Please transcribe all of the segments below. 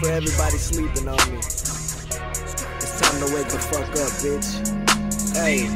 For everybody sleeping on me. It's time to wake the fuck up, bitch. Hey.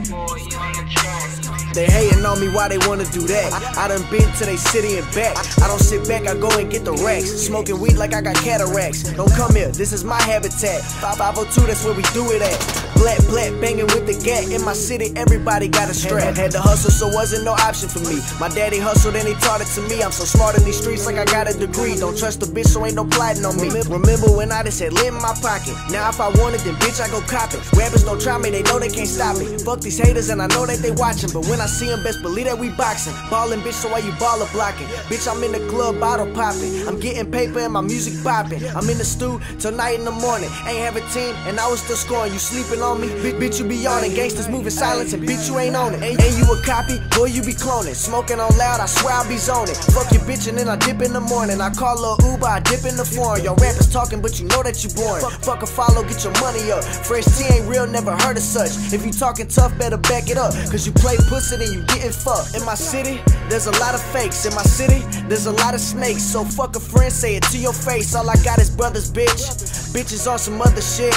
They hating on me, why they wanna do that? I, done been to they city and back. I don't sit back, I go and get the racks. Smoking weed like I got cataracts. Don't come here, this is my habitat. 502, that's where we do it at. Black, black, banging with the gat. In my city, everybody got a strap. Had to hustle, so wasn't no option for me. My daddy hustled and he taught it to me. I'm so smart in these streets, like I got a degree. Don't trust the bitch, so ain't no plotting on me. Remember when I just had lit in my pocket? Now if I wanted, then bitch, I go cop it. Rappers don't try me, they know they can't stop me. Fuck these haters, and I know that they watching. But when I see them, best believe that we boxing. Ballin', bitch, so why you baller blocking? Bitch, I'm in the club, bottle popping. I'm getting paper and my music popping. I'm in the stew till night in the morning. Ain't have a team, and I was still scoring. You sleeping on me? Bitch, bitch you be on it. Gangsters moving silence, and bitch, you ain't on it. And, and you a copy, boy, you be cloning. Smoking on loud, I swear I'll be zoning. Fuck your bitch, and then I dip in the morning. I call a Uber, I dip in the foreign. Your rappers talking, but you know that you boring. Fuck, a follow, get your money up. Fresh T ain't real, never heard of such. If you talking tough, better back it up. Cause you play pussy, then you getting fucked. In my city, there's a lot of fakes. In my city, there's a lot of snakes. So fuck a friend, say it to your face. All I got is brothers, bitch. Bitches on some other shit.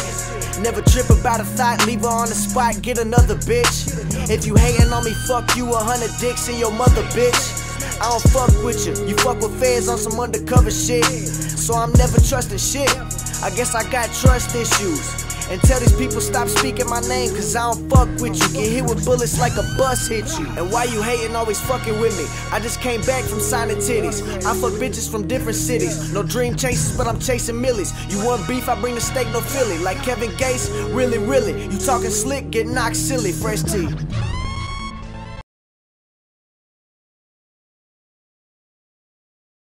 Never trip about a thought, leave her on the spot, get another bitch. If you hating on me, fuck you, a hundred dicks in your mother, bitch. I don't fuck with you, you fuck with feds on some undercover shit. So I'm never trusting shit. I guess I got trust issues. And tell these people stop speaking my name, cause I don't fuck with you. Get hit with bullets like a bus hit you. And why you hating always fucking with me? I just came back from signing titties. I fuck bitches from different cities. No dream chases, but I'm chasing millies. You want beef, I bring the steak, no Philly. Like Kevin Gates, really, really. You talking slick, get knocked silly, Fressht.